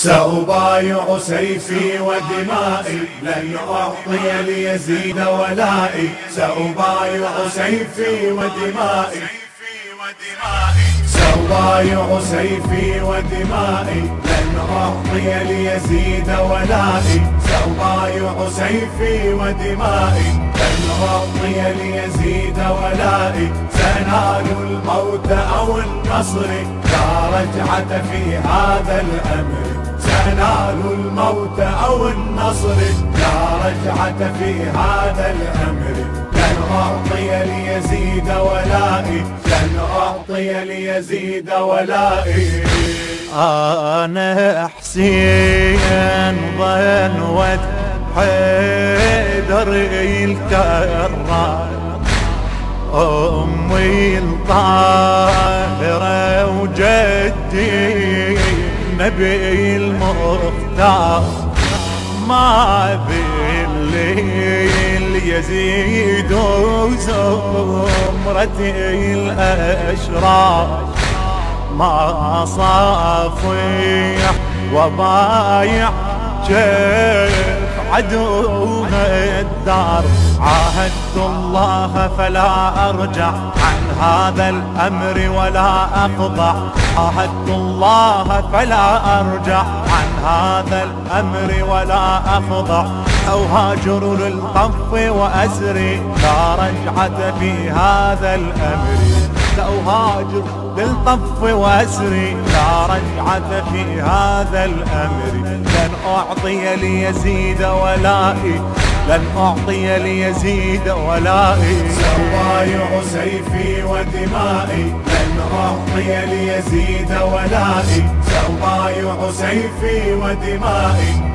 سأبايع سيفي ودمائي لن أعطي ليزيد ولائي. سأبايع سيفي ودمائي. سأبايع سيفي ودمائي لن أعطي ليزيد ولائي. سأبايع سيفي ودمائي لن أعطي ليزيد ولائي. سأنال الموت أو النصر لا رجعة في هذا الأمر. سنال الموت أو النصر لا رجعة في هذا الأمر. لن أعطي ليزيد ولائي لن أعطي ليزيد ولائي. أنا حسين ظنوت حيدر الكرار أمي الطاهرة النبي المختار ما بالليل يزيد زمرتي الأشرار ما صافيح وبايع كيف عدوها الدار. عاهدت الله فلا أرجع عن هذا الأمر ولا أخضع عاهدت الله فلا أرجع عن هذا الأمر ولا أخضع أو هاجر للقف وأسري لا رجعة في هذا الأمر. لو هاجر للطف واسري لا رجعة في هذا الأمر. لن أعطي ليزيد ولائي لن أعطي ليزيد ولائي. سأبايع سيفي ودمائي أعطي ليزيد ولائي سأبايع سيفي ودمائي.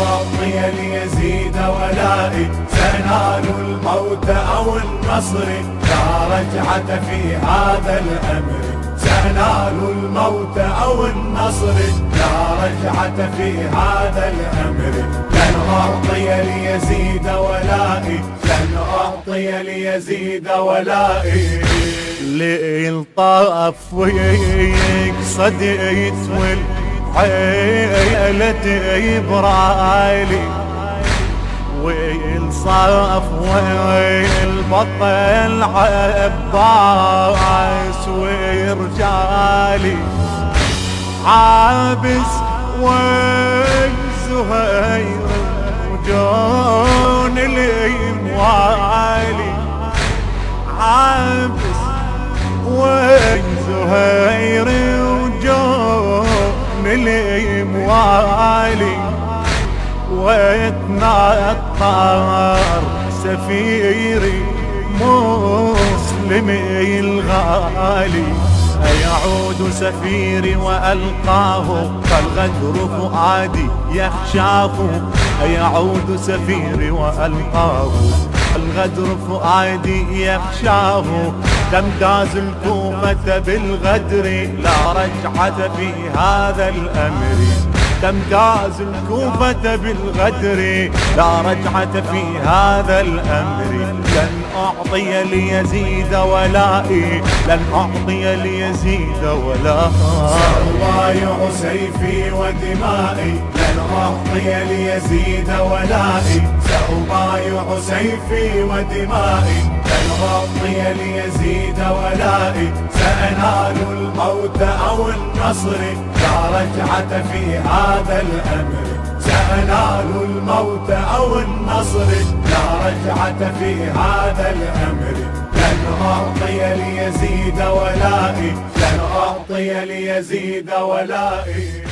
أعطي ليزيد ولائي سنال الموت أو النصر. لا رجعة في هذا الأمر سنال الموت أو النصر. لا رجعة في هذا الأمر. لن أعطي ليزيد ولائي لن أعطي ليزيد ولائي. للطاف ويقصد يتول حيلة إبرايلي والصف والبطل عباس ورجالي عابس وزهير وجون ويتنطر سفيري مسلمي الغالي. أيعود سفيري وألقاه فالغدر فؤادي يخشاه. أيعود سفيري وألقاه الغدر فؤادي يخشاه. تمتاز الكوفة بالغدر لا رجعة في هذا الأمر. تمتاز الكوفة بالغدر لا رجعة في هذا الأمر. لن أعطي ليزيد ولائي لن أعطي ليزيد ولائي. سأبايع سيفي ودمائي لن أعطي ليزيد ولائي. سأبايع سيفي ودمائي لن أعطي ليزيد ولائي. سأنال الموت أو النصر لا رجعة في هذا الأمر. سأنال الموت أو النصر. لا رجعة في هذا الأمر. لن أعطي ليزيد ولائي. لن أعطي ليزيد ولائي.